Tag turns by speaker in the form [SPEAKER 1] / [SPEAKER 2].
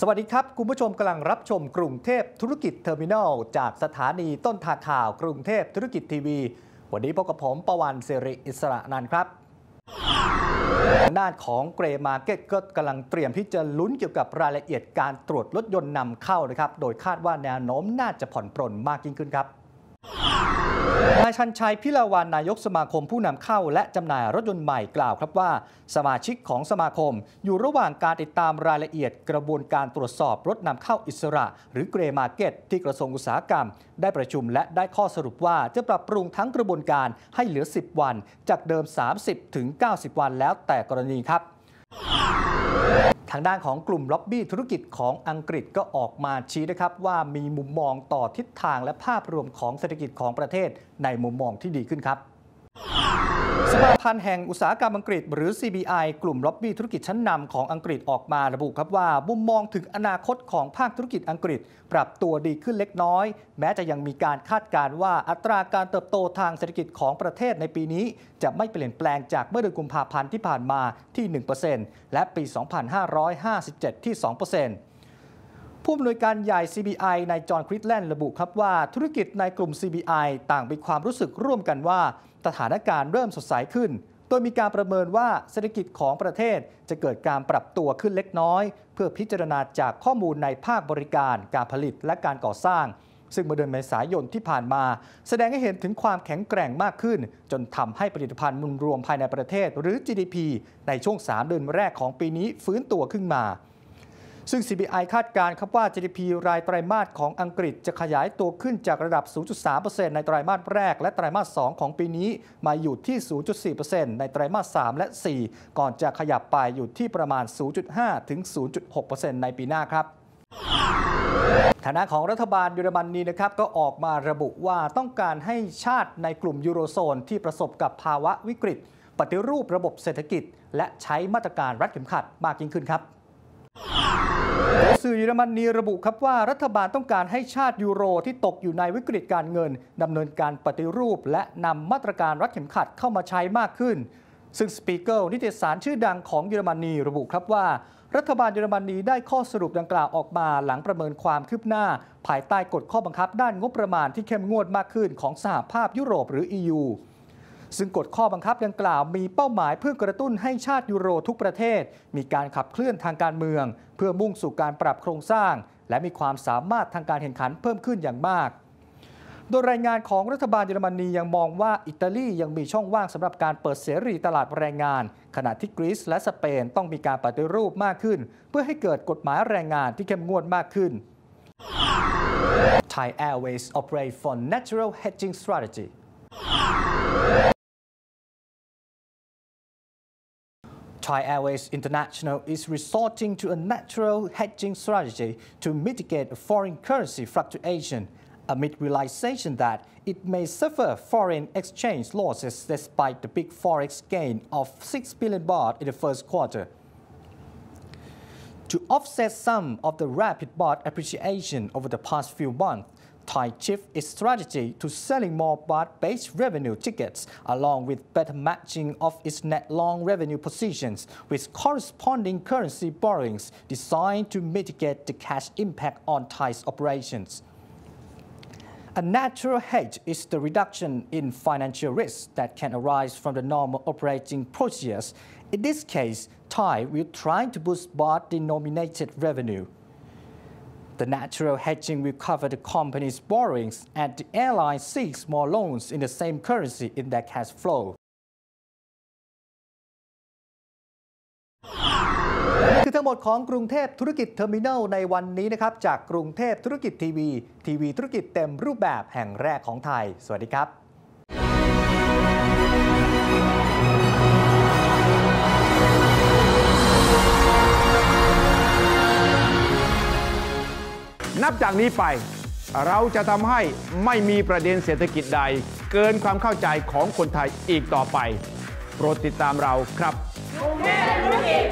[SPEAKER 1] สวัสดีครับ คุณผู้ชมกำลังรับชมกรุงเทพธุรกิจ Terminal จากสถานีต้นทางข่าวกรุงเทพธุรกิจทีวี วันนี้พบกับผมประวันเสริอิสระนันครับทางด้านของเกรมาเก็ตก็กำลังเตรียมที่จะลุ้นเกี่ยวกับรายละเอียดการตรวจรถยนต์นำเข้านะครับ โดยคาดว่าแนวโน้มน่าจะผ่อนปรนมากยิ่งขึ้นครับ นายชันชัยพิลาวันนายกสมาคมผู้นำเข้าและจำหน่ายรถยนต์ใหม่กล่าวครับว่า สมาชิกของสมาคม อยู่ระหว่างการติดตามรายละเอียดกระบวนการตรวจสอบรถนำเข้าอิสระ หรือเกรมาร์เก็ตที่กระทรวงอุตสาหกรรม ได้ประชุมและได้ข้อสรุปว่าจะปรับปรุงทั้งกระบวนการให้เหลือ 10 วัน จากเดิม 30ถึง90 วันแล้วแต่กรณีครับางด้านของกลุ่มล็อบบี้ธุรกิจของอังกฤษก็ออกมาชี้นะครับว่ามีมุมมองต่อทิศทางและภาพรวมของเศรษฐกิจของประเทศในมุมมองที่ดีขึ้นครับ สมาพันธ์แห่งอุตสาหกรรมอังกฤษ หรือ CBI กลุ่มล็อบบี้ธุรกิจชั้นนำของอังกฤษออกมาระบุครับว่ามุมมองถึงอนาคตของภาคธุรกิจอังกฤษ ปรับตัวดีขึ้นเล็กน้อย แม้จะยังมีการคาดการณ์ว่าอัตราการเติบโตทางเศรษฐกิจของประเทศในปีนี้ จะไม่เปลี่ยนแปลงจากเมื่อเดือนกุมภาพันธ์ที่ผ่านมาที่ 1%และปี 2557 ที่ 2% ผู้อำนวยการใหญ่ CBI นายจอห์นคริสแลนด์ระบุครับว่าธุรกิจในกลุ่ม CBI ต่างมีความรู้สึกร่วมกันว่า สถานการณ์เริ่มสดใสขึ้น โดยมีการประเมินว่าเศรษฐกิจของประเทศจะเกิดการปรับตัวขึ้นเล็กน้อย เพื่อพิจารณาจากข้อมูลในภาคบริการ การผลิตและการก่อสร้าง ซึ่งเมื่อเดือนเมษายนที่ผ่านมา แสดงให้เห็นถึงความแข็งแกร่งมากขึ้น จนทำให้ผลิตภัณฑ์มูลรวมภายในประเทศ หรือ GDP ในช่วง 3 เดือนแรกของปีนี้ฟื้นตัวขึ้นมา ซึ่ง CBI คาดการณ์ครับว่า GDP รายไตรมาสของอังกฤษจะขยายตัวขึ้นจากระดับ 0.3%ในไตรมาสแรก และไตรมาส 2 ของปีนี้มาอยู่ที่ 0.4%ในไตรมาส 3 และ 4 ก่อนจะขยับไปอยู่ที่ประมาณ 0.5 ถึง 0.6%ในปีหน้าครับฐานะของรัฐบาลเยอรมนีนะครับก็ออกมาระบุว่าต้องการให้ชาติในกลุ่มยูโรโซนที่ประสบกับภาวะวิกฤต ปฏิรูประบบเศรษฐกิจ และใช้มาตรการรัดเข็มขัดมากยิ่งขึ้นครับ สื่อเยอรมนีระบุครับว่ารัฐบาลต้องการให้ชาติยูโรที่ตกอยู่ในวิกฤตการเงินดำเนินการปฏิรูป และนำมาตรการรัดเข็มขัดเข้ามาใช้มากขึ้น ซึ่งสปีเกิลนิตยสารชื่อดังของเยอรมนีระบุครับว่า รัฐบาลเยอรมนีได้ข้อสรุปดังกล่าวออกมาหลังประเมินความคืบหน้า ภายใต้กฎข้อบังคับด้านงบประมาณที่เข้มงวดมากขึ้นของสหภาพยุโรปหรือ EU ซึ่งกฎข้อบังคับดังกล่าวมีเป้าหมายเพื่อกระตุ้นให้ชาติยูโรทุกประเทศ มีการขับเคลื่อนทางการเมือง เพื่อมุ่งสู่การปรับโครงสร้าง และมีความสามารถทางการแข่งขันเพิ่มขึ้นอย่างมาก โดยรายงานของรัฐบาลเยอรมนียังมองว่าอิตาลียังมีช่องว่างสำหรับการเปิดเสรีตลาดแรงงาน ขณะที่กรีซและสเปนต้องมีการปฏิรูปมากขึ้น เพื่อให้เกิดกฎหมายแรงงานที่เข้มงวดมากขึ้น Thai Airways operate for natural hedging strategy Thai Airways International is resorting to a natural hedging strategy to mitigate foreign currency fluctuation amid realization that it may suffer foreign exchange losses despite the big forex gain of 6 billion baht in the first quarter. To offset some of the rapid baht appreciation over the past few months, Thai shift its strategy to selling more baht-based revenue tickets along with better matching of its net long revenue positions with corresponding currency borrowings designed to mitigate the cash impact on Thai's operations. A natural hedge is the reduction in financial risks that can arise from the normal operating procedures. In this case, Thai will try to boost baht-denominated revenue. The natural hedging will cover the company's borrowings and the airline seeks more loans in the same currency in their cash flow. คือทั้งหมดของกรุงเทพธุรกิจเทอร์มินอลในวันนี้นะครับ จากกรุงเทพธุรกิจทีวี ทีวีธุรกิจเต็มรูปแบบแห่งแรกของไทย สวัสดีครับ
[SPEAKER 2] นับจากนี้ไป เราจะทำให้ไม่มีประเด็นเศรษฐกิจใด เกินความเข้าใจของคนไทยอีกต่อไป โปรดติดตามเราครับ
[SPEAKER 3] กรุงเทพธุรกิจ